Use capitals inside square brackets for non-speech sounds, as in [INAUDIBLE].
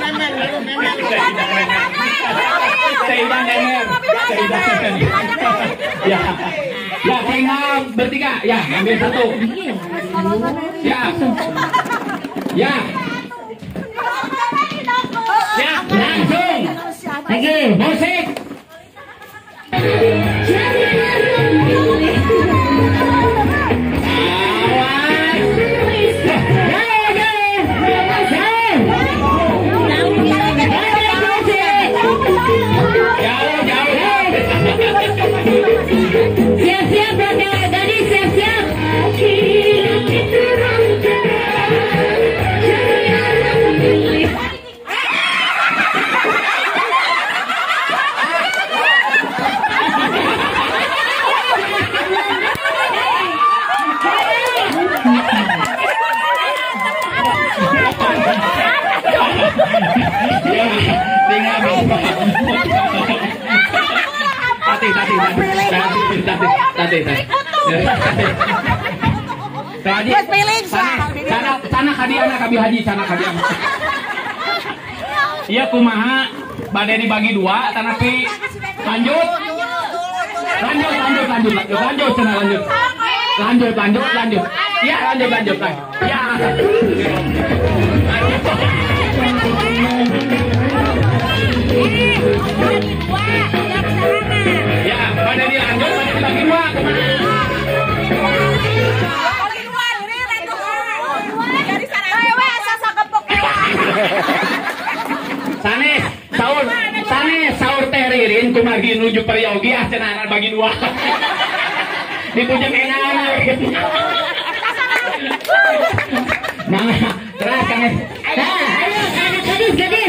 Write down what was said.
Nener. Ya. Ya, bertiga. Ya, ambil satu. Ya. Ya. Ya, langsung. Lagi. Musik. Tati, tati, tati. Tadi, Mas Felix, sana, sana, sana kadiana kabi haji, sana kadiana. Iya kumaha, badai dibagi dua, tanapi lanjut, lanjut, lanjut, lanjut, lanjut, lanjut, sana lanjut, lanjut, lanjut, lanjut, ya lanjut, lanjut, lanjut, ya. Sanes, sahur, sanes, sahur teh ririn kumagi nuju periogi ah cenah bagi dua. [LAUGHS] Dipujang enak. [LAUGHS] Nah, keras kan. Ayo, anak gadis, gadis.